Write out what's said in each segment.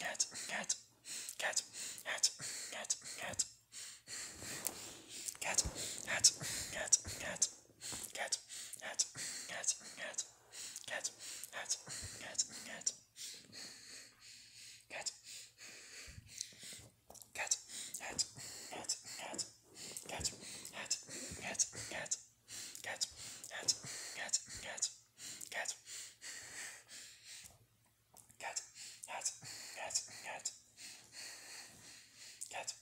cat, cat, cat, cat, cat, cat, cat, cat, cat, cat, cat, That's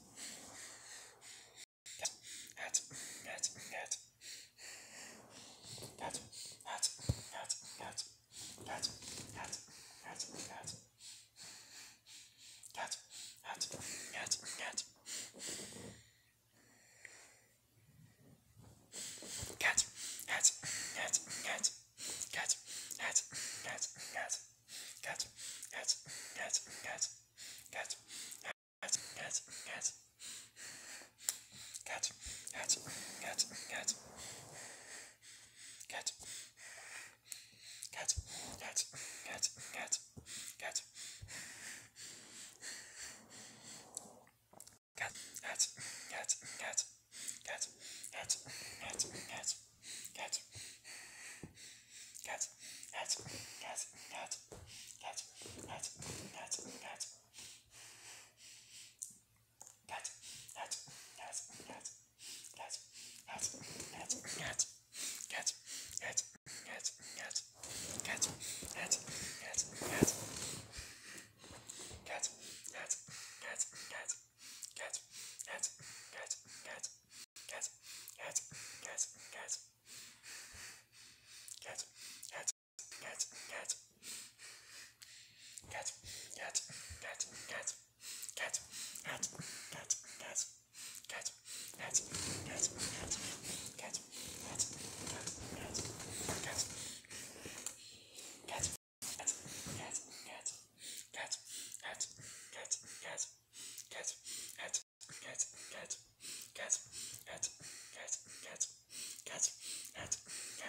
Cat. Cat. Cat. Cat. Cat. Cat. Cat. Cat. Cat. Cat, cat, cat, cat, cat, cat, cat, cat, cat.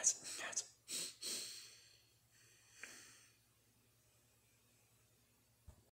that's that's